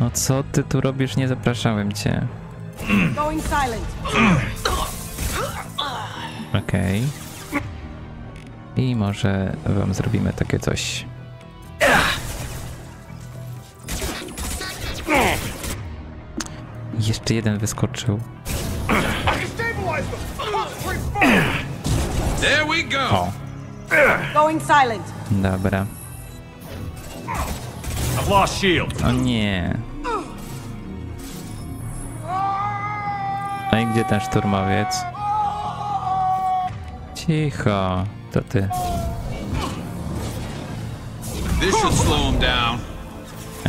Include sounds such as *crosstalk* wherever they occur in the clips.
No co ty tu robisz? Nie zapraszałem cię. Okej. I może wam zrobimy takie coś. Jeszcze jeden wyskoczył. There we go. O, Going silent. dobra. I've lost shield. O nie. No i gdzie ten szturmowiec? Cicho. To ty. This should slow him down.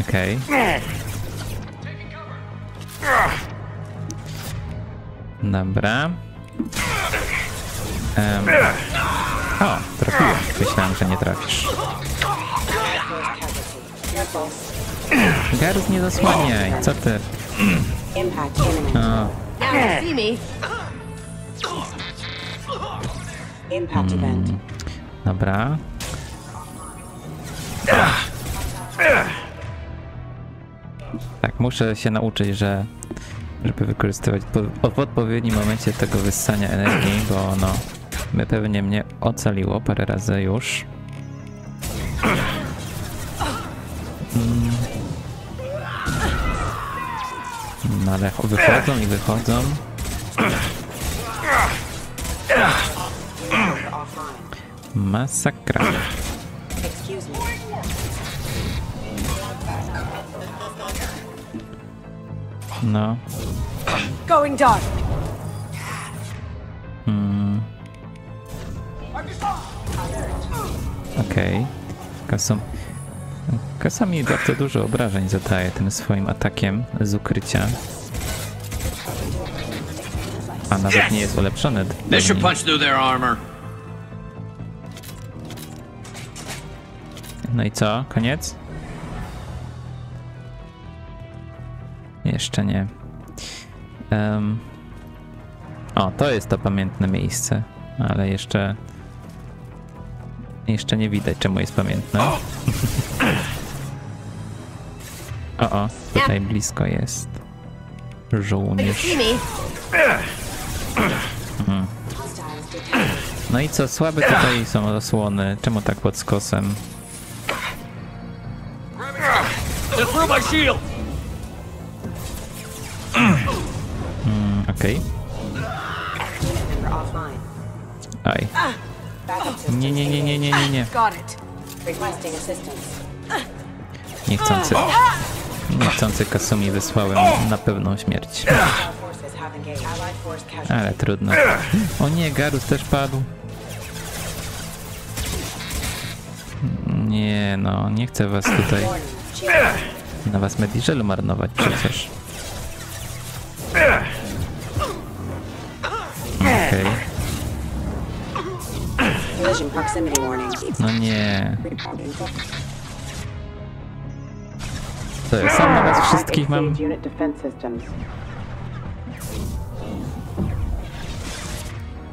Okej. Dobra. Em. O, trafiłem. Myślałem, że nie trafisz. Garus, nie zasłaniaj. Co ty? O, event. dobra. Tak, muszę się nauczyć, że żeby wykorzystywać po, w odpowiednim momencie tego wyssania energii, bo ono by pewnie mnie ocaliło parę razy już. No ale wychodzą i wychodzą. Masakra. No. Going dark. Okej. Kasum. Kasami bardzo dużo obrażeń zadaje tym swoim atakiem z ukrycia. A nawet nie jest ulepszony. No i co? Koniec? Jeszcze nie. Em. O, to jest to pamiętne miejsce, ale jeszcze. Jeszcze nie widać, czemu jest pamiętne. O, o, tutaj blisko jest. Żołnierz. Detected. No i co, słabe tutaj są osłony. Czemu tak pod skosem? Okej. Member offline. Aj. Nie, nie, nie, nie, nie, nie, nie. Requesting assistance. Niechcący. Niechcący Kasumi wysłałem na pewną śmierć. Ale trudno. O nie, Garus też padł. Nie no, nie chcę was tutaj na was Mediżelu marnować przecież. No nie. To ja sam na was wszystkich mam. Systems.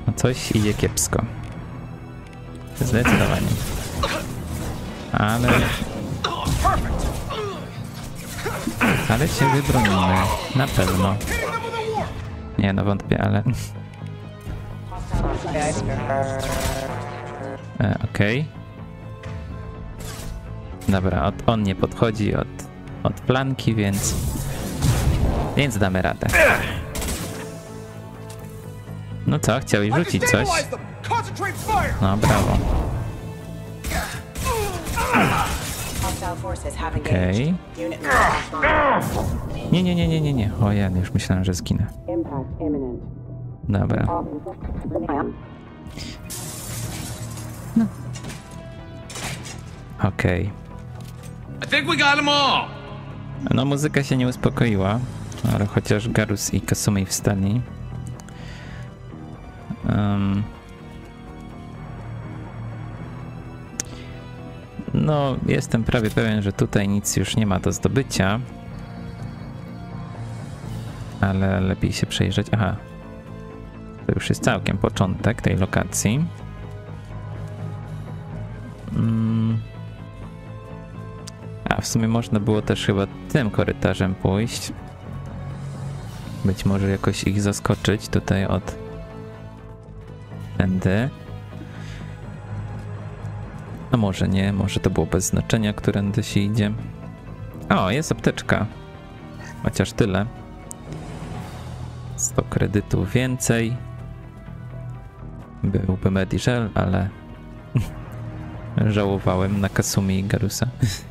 No coś idzie kiepsko. Zdecydowanie. Ale... Ale się wybronimy. Na pewno. Nie no, wątpię, ale... E, Okej. Dobra, od, on nie podchodzi od, od flanki, więc... Więc damy radę. No co, chciałeś rzucić coś? No, brawo. Okej. Offline. Nie, nie, nie, nie, nie, nie. O, ja już myślałem, że zginę. Dobra. Okej. All. No, muzyka się nie uspokoiła, ale chociaż Garus i Kasumi wstali. Em. no, jestem prawie pewien, że tutaj nic już nie ma do zdobycia. Ale lepiej się przejrzeć. Aha. To już jest całkiem początek tej lokacji. Mm. A w sumie można było też chyba tym korytarzem pójść. Być może jakoś ich zaskoczyć tutaj od tędy. A może nie, może to było bez znaczenia, którędy się idzie. O, jest apteczka. Chociaż tyle. 100 kredytów więcej. Byłby Mediżel, ale *laughs* żałowałem na Kasumi i Garusa. *laughs*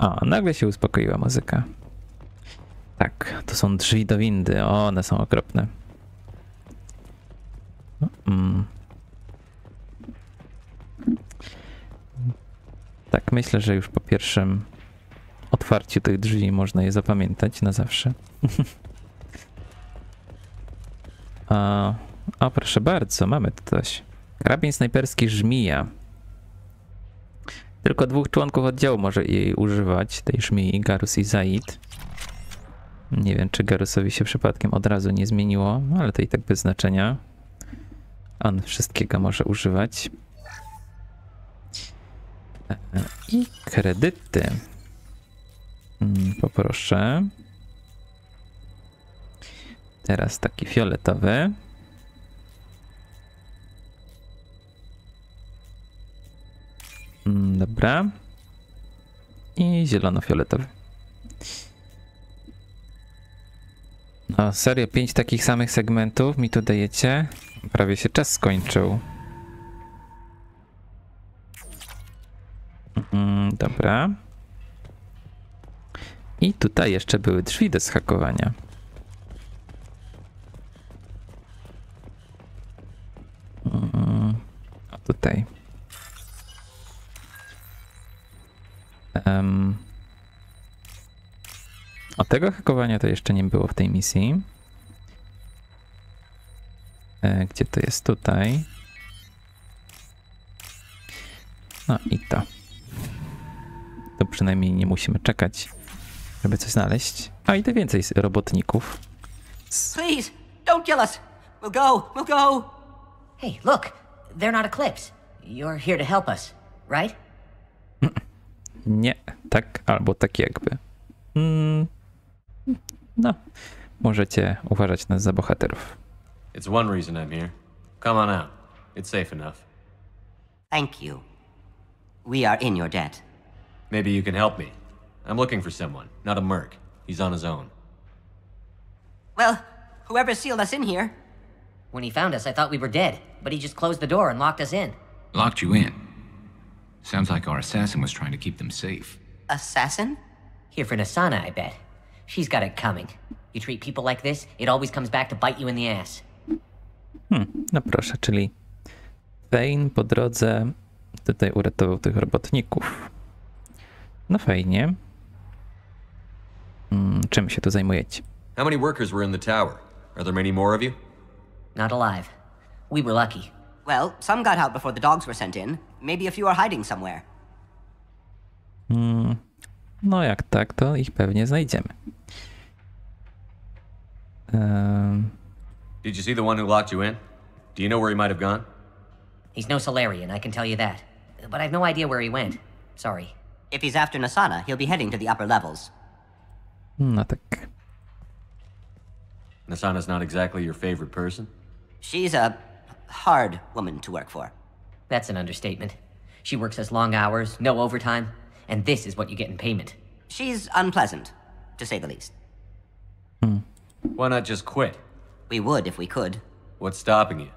O, nagle się uspokoiła muzyka. Tak, to są drzwi do windy. O, one są okropne. Mm. Tak, myślę, że już po pierwszym otwarciu tych drzwi można je zapamiętać na zawsze. *laughs* A, o, proszę bardzo, mamy tu coś. Karabin snajperski żmija. Tylko dwóch członków oddziału może jej używać, tej żmii, Garus i Zaid. Nie wiem, czy Garusowi się przypadkiem od razu nie zmieniło, ale to i tak bez znaczenia. On wszystkiego może używać. I kredyty. Mm, Poproszę. Teraz taki fioletowy. Dobra. I zielono-fioletowy. No, serio, pięć takich samych segmentów mi tu dajecie? Prawie się czas skończył. Mm, dobra. I tutaj jeszcze były drzwi do schakowania. Hakowania to jeszcze nie było w tej misji. E, gdzie to jest tutaj? No i to. To przynajmniej nie musimy czekać, żeby coś znaleźć. A i to więcej z- robotników. Please, don't kill us. We'll go. We'll go. Hey, look, they're not Eclipse. You're here to help us, right? *laughs* Nie, tak albo tak jakby. Mm, no, możecie uważać nas za bohaterów. It's one reason I'm here. Come on out. It's safe enough. Thank you. We are in your debt. Maybe you can help me. I'm looking for someone, not a merc. He's on his own. Well, whoever sealed us in here, When he found us, I thought we were dead, but he just closed the door and locked us in. Locked you in. Sounds like our assassin was trying to keep them safe. assassin? Here for Nasana, I bet. She's got it coming. You treat people like this, it always comes back to bite you in the ass. No proszę, czyli Fein po drodze tutaj uratował tych robotników. No fajnie. Mm, czym się tu zajmujecie? How many workers were in the tower? Are there many more of you? Not alive. We were lucky. Well, some got out before the dogs were sent in. Maybe a few are hiding somewhere. No jak tak, to ich pewnie znajdziemy. Ehm, Did you see the one who locked you in? Do you know where he might have gone? He's no Solarian, I can tell you that. But I've no idea where he went. Sorry. If he's after Nasana, he'll be heading to the upper levels. Hmm, Nothing. Nasana's not exactly your favorite person. She's a hard woman to work for. That's an understatement. She works us long hours, no overtime, and this is what you get in payment. She's unpleasant, to say the least. Hmm. Why not just quit? We would if we could. What's stopping you?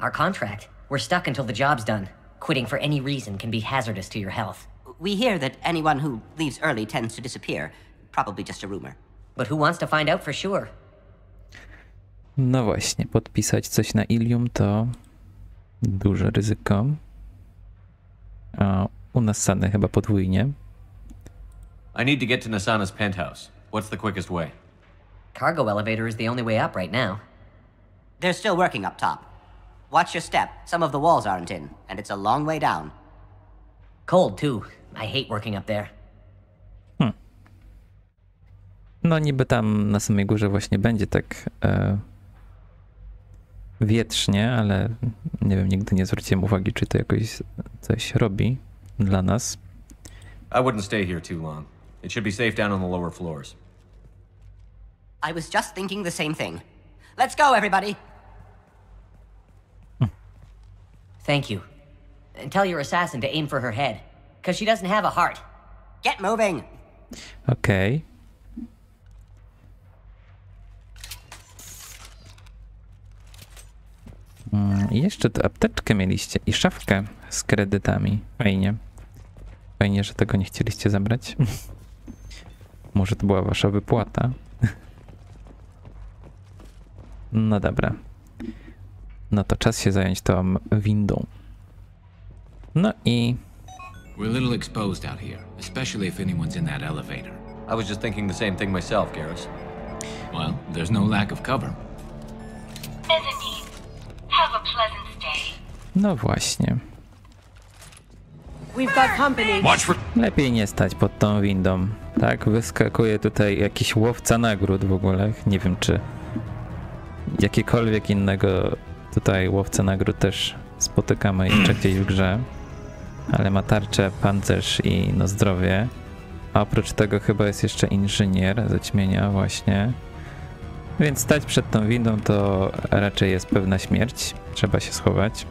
Our contract. We're stuck until the job's done. Quitting for any reason can be hazardous to your health. We hear that anyone who leaves early tends to disappear. Probably just a rumor. But who wants to find out for sure? No właśnie, podpisać coś na Ilium to duże ryzyko. A u nas Sany chyba podwójnie. I need to get to Nasana's penthouse. What's the quickest way? Cargo elevator is the only way up right now. They're still working up top. Watch your step. Some of the walls aren't in, and it's a long way down. Cold, too. I hate working up there. No niby tam na samej górze właśnie będzie tak e, wietrznie, ale nie wiem, nigdy nie zwróciłem uwagi, czy to jakoś coś robi dla nas. I wouldn't stay here too long. It should be safe down on the lower floors. I was just thinking the same thing. Let's go, everybody. Thank you. And tell your assassin to aim for her head. Because she doesn't have a heart. Get moving. Okej. Mm, jeszcze tę apteczkę mieliście i szafkę z kredytami. Fajnie. Fajnie, że tego nie chcieliście zabrać. *laughs* Może to była wasza wypłata. No dobra. No to czas się zająć tą windą. No i We're a little exposed out here, especially if anyone's in that elevator. I was just thinking the same thing myself, Garrus. Well, there's no lack of cover. Have a pleasant stay. no właśnie. We've got company. Watch for. Lepiej nie stać pod tą windą. Tak, wyskakuje tutaj jakiś łowca nagród w ogóle. Nie wiem, czy jakiekolwiek innego tutaj łowca nagród też spotykamy jeszcze gdzieś w grze. Ale ma tarczę, pancerz i no zdrowie. A oprócz tego chyba jest jeszcze inżynier zaćmienia właśnie. Więc stać przed tą windą to raczej jest pewna śmierć. Trzeba się schować.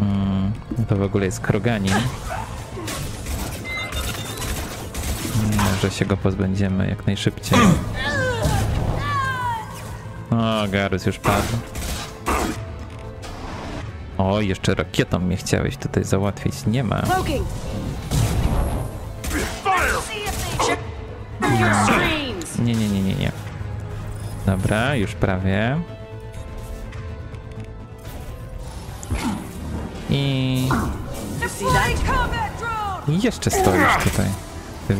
Mm, to w ogóle jest kroganin. Może się go pozbędziemy jak najszybciej. O, Garus już padł. O, jeszcze rakietą mnie chciałeś tutaj załatwić. Nie ma. Nie, nie, nie, nie, nie. Dobra, już prawie. I i jeszcze stoisz tutaj. Ty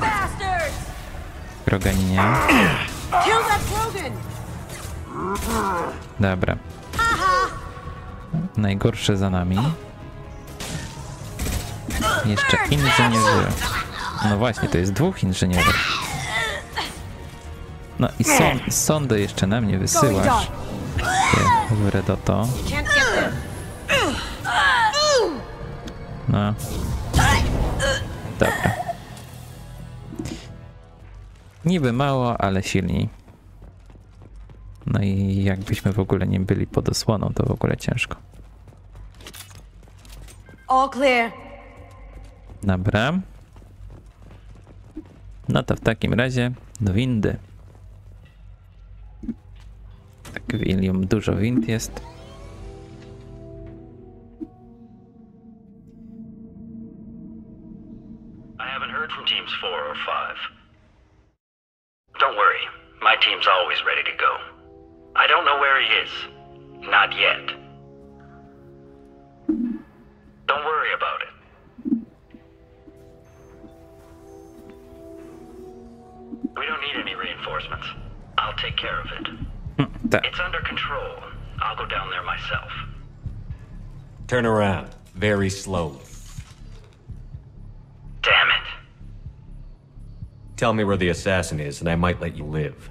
Bastards! kroganinie. Dobra. Najgorsze za nami. Jeszcze inżynierzy. No właśnie, to jest dwóch inżynierów. No i sondę jeszcze na mnie wysyłasz. Ty, there. No. Dobra. Niby mało, ale silniej. No i jakbyśmy w ogóle nie byli pod osłoną, to w ogóle ciężko. All clear. Dobra. No to w takim razie do windy. Tak w Ilium dużo wind jest. Turn around. Very slowly. Damn it. Tell me where the assassin is, and I might let you live.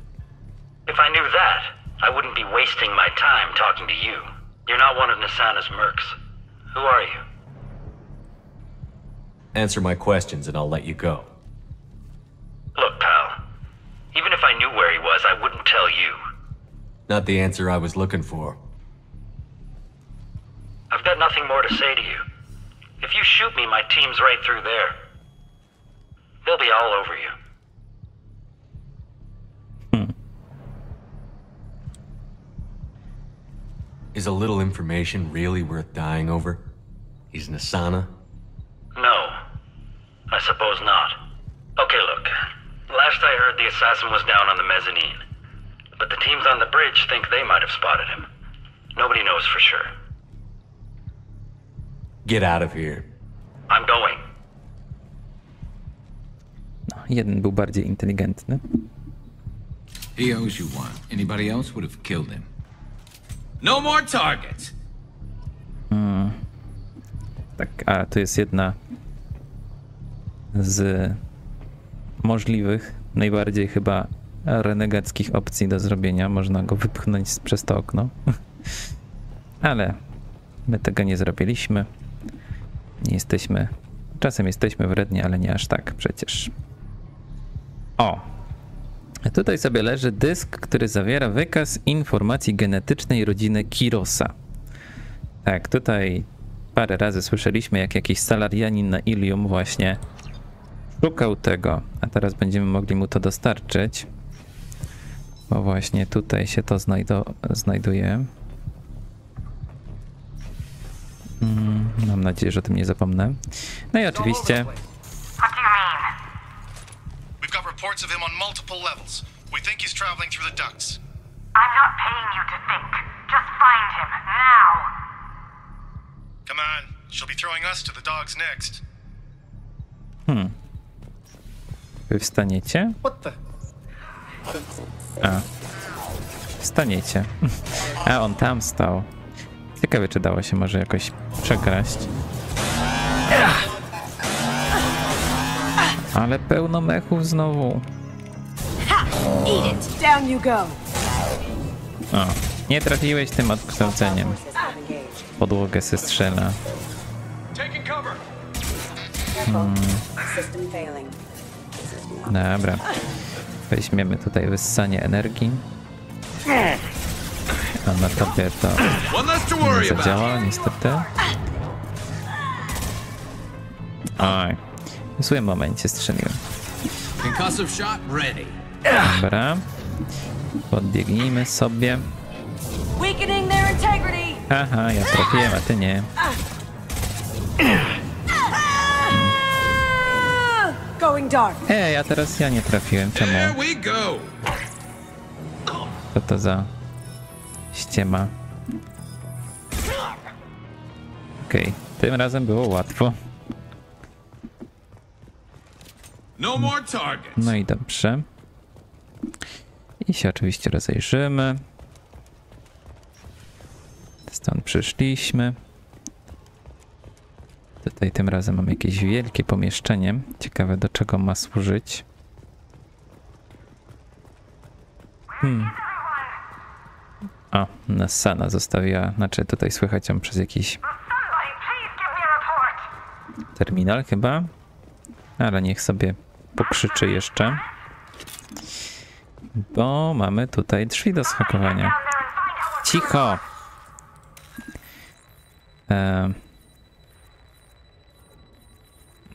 If I knew that, I wouldn't be wasting my time talking to you. You're not one of Nasana's mercs. Who are you? Answer my questions, and I'll let you go. Look, pal. Even if I knew where he was, I wouldn't tell you. Not the answer I was looking for. I've got nothing more to say to you. If you shoot me, my team's right through there. They'll be all over you. Hmm. Is a little information really worth dying over? He's Nasana? No. I suppose not. Okay, look. Last I heard, the assassin was down on the mezzanine. But the teams on the bridge think they might have spotted him. Nobody knows for sure. Get out of here. I'm going. No, jeden był bardziej inteligentny. He owes you one. Anybody else would have killed him. No more targets. Tak, a to jest jedna z możliwych, najbardziej chyba renegackich opcji do zrobienia. Można go wypchnąć przez to okno. *laughs* Ale my tego nie zrobiliśmy. Nie jesteśmy Czasem jesteśmy wredni, ale nie aż tak przecież. O! Tutaj sobie leży dysk, który zawiera wykaz informacji genetycznej rodziny Kirosa. Tak, tutaj parę razy słyszeliśmy, jak jakiś salarianin na Ilium właśnie szukał tego, a teraz będziemy mogli mu to dostarczyć. Bo właśnie tutaj się to znajduje. Mm, mam nadzieję, że o tym nie zapomnę. No i oczywiście next. wy wstaniecie. A. Wstaniecie. *laughs* A on tam stał. Ciekawe, czy dało się może jakoś przekraść. Ale pełno mechów znowu. O, nie trafiłeś tym odkształceniem. Podłogę se strzela. Failing. Dobra. Weźmiemy tutaj wyssanie energii. A na to nie zadziała, niestety. Oj. W złym momencie strzeliłem. Dobra. Podbiegnijmy sobie. Aha, ja trafiłem, a ty nie. Ej, a teraz ja nie trafiłem. Czemu? Co to za ściema? Okej, tym razem było łatwo. No. No i dobrze. I się oczywiście rozejrzymy. Stąd przyszliśmy. Tutaj tym razem mam jakieś wielkie pomieszczenie. Ciekawe do czego ma służyć. Hmm. O, Nassana zostawiła, znaczy tutaj słychać ją przez jakiś a terminal chyba. Ale niech sobie pokrzyczy jeszcze. Bo mamy tutaj drzwi do schakowania. Cicho! E...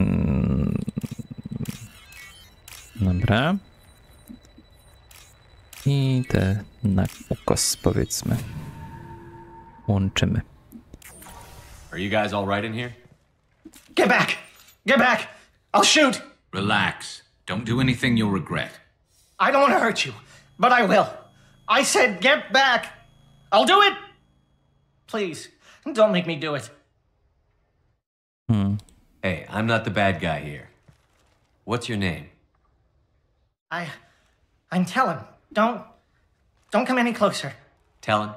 Mm. Dobra. I te na ukos powiedzmy. Łączymy. Are you guys all right in here? Get back! Get back! I'll shoot! Relax. Don't do anything you'll regret. I don't want to hurt you, but I will. I said get back! I'll do it! Please, don't make me do it. Hmm. Hey, I'm not the bad guy here. What's your name? I. I'm telling. Don't. Don't come any closer. Talon.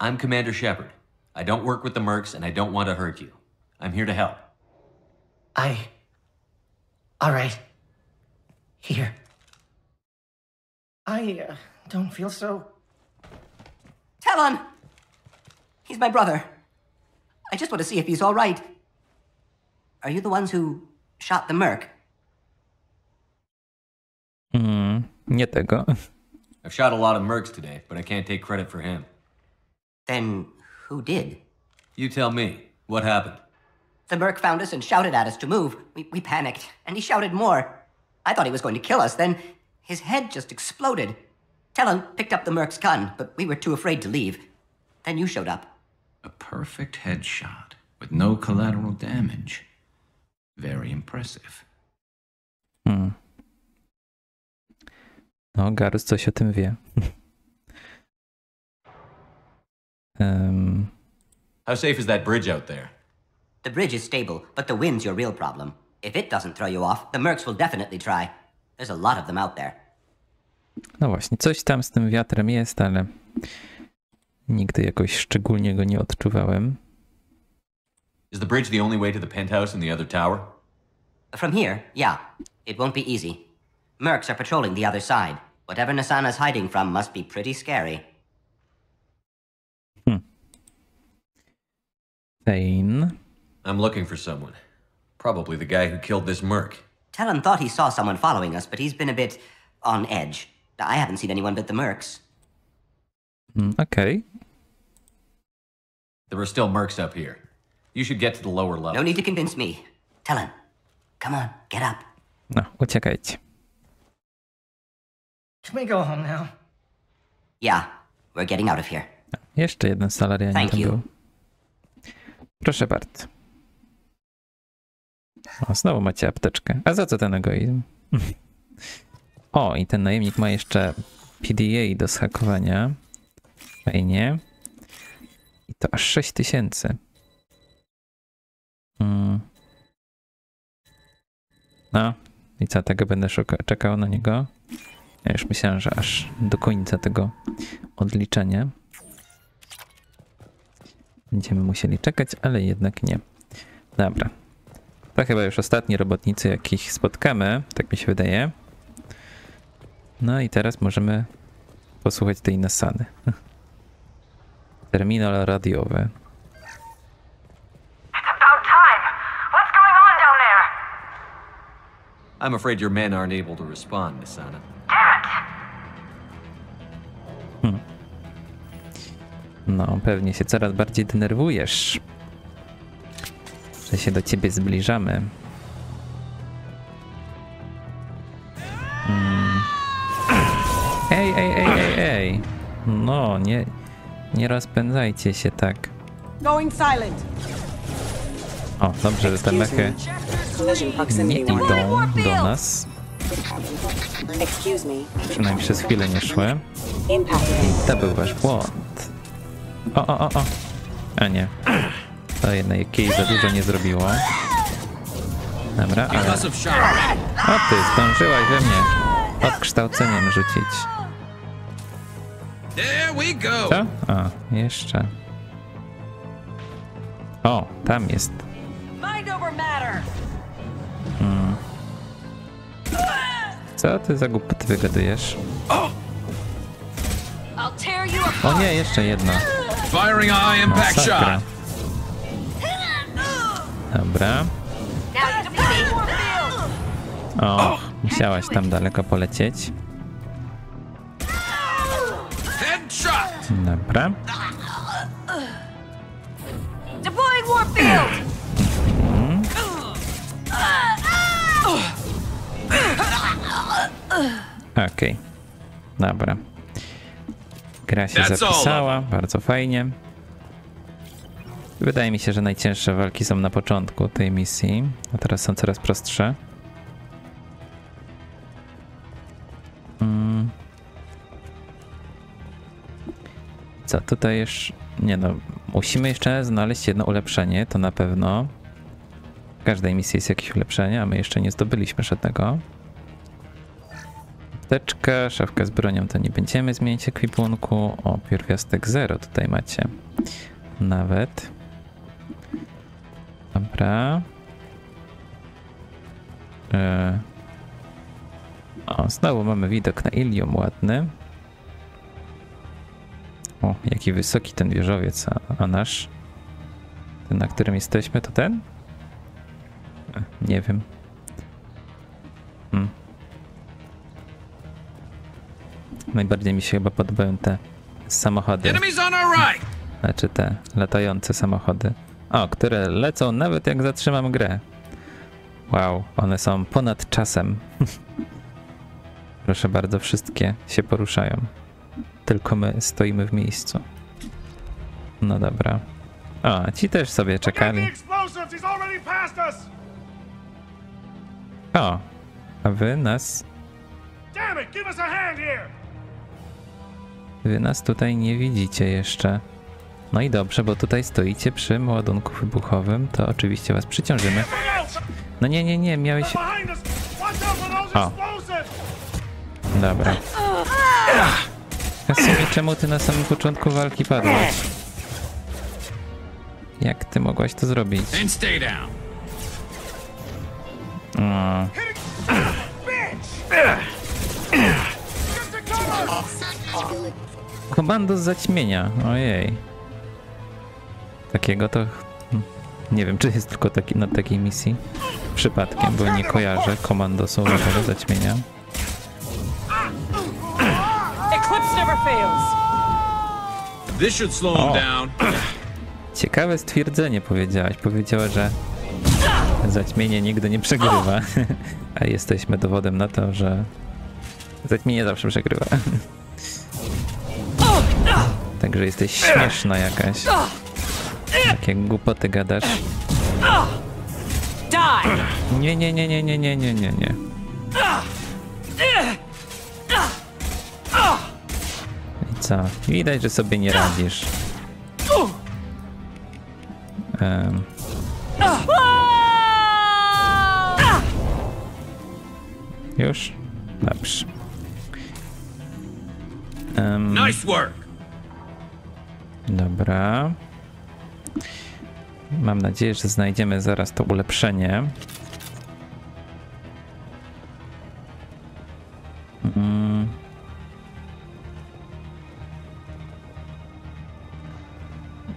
I'm Commander Shepard. I don't work with the Mercs and I don't want to hurt you. I'm here to help. I. Alright. Here. I uh, don't feel so. Talon! He's my brother. I just want to see if he's all right. Are you the ones who shot the merc? Mm, nie tego. I've shot a lot of Mercs today, but I can't take credit for him. Then who did? You tell me. What happened? The merc found us and shouted at us to move. We, we panicked, and he shouted more. I thought he was going to kill us. Then his head just exploded. Talon picked up the merc's gun, but we were too afraid to leave. Then you showed up. A perfect headshot with no collateral damage. Very impressive. Hmm. No, Garus coś o tym wie. *laughs* um, How safe is that bridge out there? The bridge is stable, but the wind's your real problem. If it doesn't throw you off, the mercs will definitely try. There's a lot of them out there. no właśnie, coś tam z tym wiatrem jest, ale nigdy jakoś szczególnie go nie odczuwałem. Is the bridge the only way to the penthouse and the other tower? From here, yeah. It won't be easy. Mercs are patrolling the other side. Whatever Nasana's hiding from must be pretty scary. Hmm. Thane. I'm looking for someone. Probably the guy who killed this merc. Talon thought he saw someone following us, but he's been a bit on edge. I haven't seen anyone but the Mercs. Mm, Okej. There are still mercs up here. You should get to the lower level. No need to convince me. Talon, come on, get up. No, uciekajcie. Can we go home now? Yeah, we're getting out of here. Jeszcze jeden salarianin Thank tam you. był. Proszę bardzo. O, znowu macie apteczkę. A za co ten egoizm? *laughs* O, i ten najemnik ma jeszcze PDA do zhakowania. Fajnie. I to aż 6000. Mm. No, i co, tego będę szuka- czekał na niego? Ja już myślałem, że aż do końca tego odliczenia. Będziemy musieli czekać, ale jednak nie. Dobra. To chyba już ostatni robotnicy, jakich spotkamy, tak mi się wydaje. No i teraz możemy posłuchać tej Nasany. *laughs* Terminal radiowy. I'm afraid your men aren't able to respond, Nisana. No, pewnie się coraz bardziej denerwujesz. Że się do ciebie zbliżamy. Mm. Ej, ej, ej, ej, ej. No, nie, nie rozpędzajcie się tak. O, dobrze, że te mechy Collision nie idą do nas. Przynajmniej przez chwilę nie szły. Impact. To był wasz błąd. O, o, o, o. A nie. To jednak jej za dużo nie zrobiło. Dobra, ale... O ty, zdążyłaś we mnie odkształceniem rzucić. Co? O, jeszcze. O, tam jest. Matter. Co ty za głupoty wygadujesz? O nie, jeszcze jedna. Firing a high impact Masakra. shot. Dobra. O, musiałaś tam daleko polecieć. Dobra. Deploying Warfield. Okej. Dobra. Gra się zapisała, bardzo fajnie. Wydaje mi się, że najcięższe walki są na początku tej misji, a teraz są coraz prostsze. Mm. Co tutaj jeszcze? Nie no, musimy jeszcze znaleźć jedno ulepszenie, to na pewno. W każdej misji jest jakieś ulepszenie, a my jeszcze nie zdobyliśmy żadnego. Apteczka, szafka z bronią to nie będziemy zmieniać ekwipunku. O, pierwiastek 0 tutaj macie. Nawet. Dobra. E... O, znowu mamy widok na Ilium ładny. O, jaki wysoki ten wieżowiec, a, a nasz? Ten, na którym jesteśmy, to ten? E, Nie wiem. Hmm. Najbardziej mi się chyba podobają te samochody. Znaczy te latające samochody. O, które lecą nawet jak zatrzymam grę. Wow, one są ponad czasem. *laughs* Proszę bardzo, wszystkie się poruszają. Tylko my stoimy w miejscu. No dobra. O, ci też sobie czekali. O, a wy nas, wy nas tutaj nie widzicie jeszcze. No i dobrze, bo tutaj stoicie przy ładunku wybuchowym, to oczywiście was przyciążymy. No nie, nie, nie, miałeś... O. Dobra. Sumie czemu ty na samym początku walki padłaś? Jak ty mogłaś to zrobić? O, komando z zaćmienia, ojej. Takiego to... hm, Nie wiem, czy jest tylko taki, na takiej misji. przypadkiem, bo nie kojarzę zaćmienia. Slow him Oh. down. Ciekawe stwierdzenie powiedziałaś. Powiedziała, że zaćmienie nigdy nie przegrywa. *laughs* A jesteśmy dowodem na to, że zaćmienie zawsze przegrywa. *laughs* Także jesteś śmieszna jakaś. Jakie głupoty gadasz. Nie, nie, nie, nie, nie, nie, nie, nie, nie. I co? Widać, że sobie nie radzisz. Em, już? Dobrze. Em, Nice work. Dobra. Mam nadzieję, że znajdziemy zaraz to ulepszenie. Mm.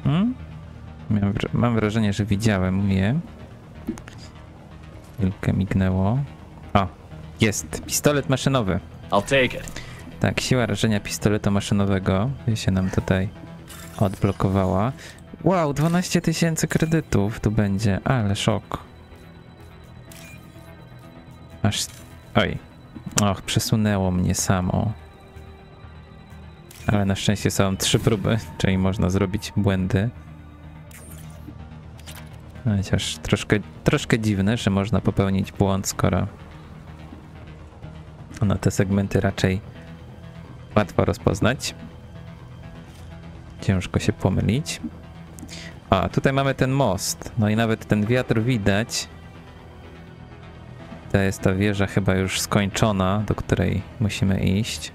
Mm? Mam wrażenie, że widziałem je. Chwilkę mignęło. O, jest. Pistolet maszynowy. I'll take it. Tak, siła rażenia pistoletu maszynowego się nam tutaj odblokowała. Wow, 12 tysięcy kredytów tu będzie, ale szok. Aż... Oj. Och, przesunęło mnie samo. Ale na szczęście są trzy próby, czyli można zrobić błędy. Chociaż troszkę, troszkę dziwne, że można popełnić błąd, skoro no te segmenty raczej łatwo rozpoznać. Ciężko się pomylić. A, tutaj mamy ten most. No i nawet ten wiatr widać. To jest ta wieża chyba już skończona, do której musimy iść.